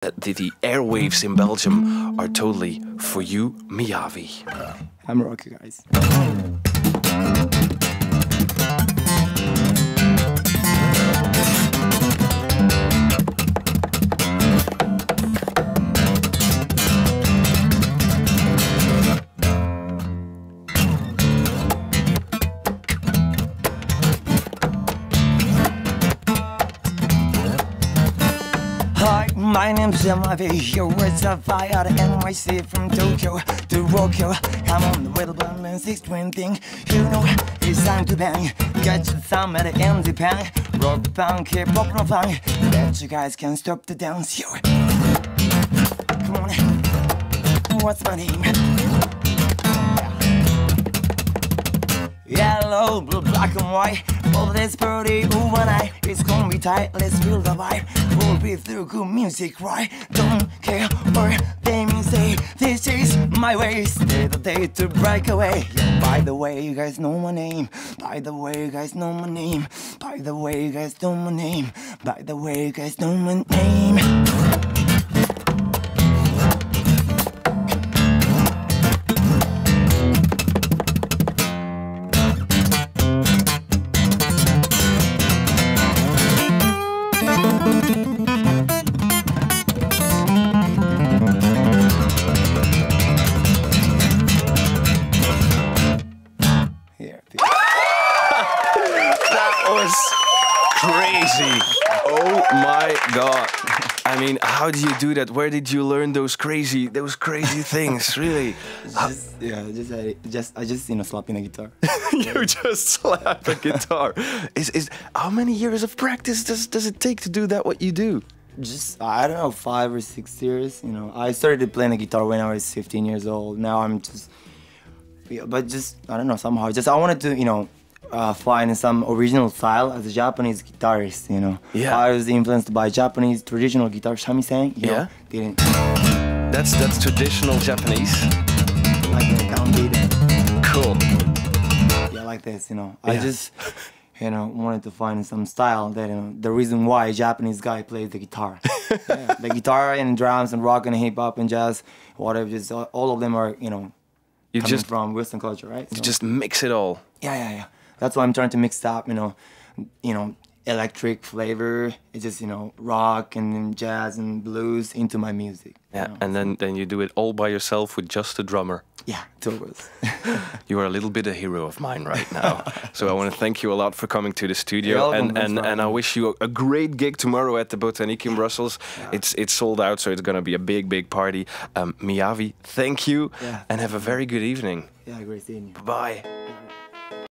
the, the airwaves in Belgium are totally for you, Miyavi. I'm Rocky, guys. My name's. Your words are fire NYC from Tokyo to Tokyo. I'm on the wheel, but I'm six twin thing. You know, it's time to bang. Get you some at the empty pan. Rock, punk, hip hop, no fun. Bet you guys can stop the dance. Yo. Come on. What's my name? Yellow, blue, black and white. All this pretty I. It's gonna be tight, let's feel the vibe. We'll be through good music, right? Don't care or they say this is my way. Stay the day to break away. Yeah, by the way, you guys know my name. By the way, you guys know my name. By the way, you guys know my name. By the way, you guys know my name. That was crazy. Oh my god. I mean, how do you do that? Where did you learn those crazy those crazy things? Really? Just, yeah, just, I, just, I just, you know, slapping the guitar. you just slap a guitar. Is is how many years of practice does does it take to do that what you do? just I don't know five or six years. You know, I started playing the guitar when I was 15 years old. Now I'm just, but just I don't know somehow. Just I wanted to you know uh, find some original style as a Japanese guitarist. You know, Yeah. I was influenced by Japanese traditional guitar shamisen. You Yeah. know, That's that's traditional Japanese. like the downbeat. Cool. Yeah, like this. You know, I just. You know, wanted to find some style that you know the reason why a Japanese guy plays the guitar. yeah, the guitar and drums and rock and hip hop and jazz, whatever. Just all, of them are you know You coming just from Western culture, right? you just mix it all. yeah, yeah, yeah. That's why I'm trying to mix up, you know, you know, electric flavor. It's just you know rock and jazz and blues into my music. you Yeah, know. and then then you do it all by yourself with just a drummer. yeah, two of us. You are a little bit a hero of mine right now. so I want to thank you a lot for coming to the studio, You're and and, for and I wish you a great gig tomorrow at the Botanique in Brussels. It's it's sold out, so it's gonna be a big big party. Um, Miyavi, thank you, Yeah. and have a very good evening. yeah, great seeing you. Bye. Yeah.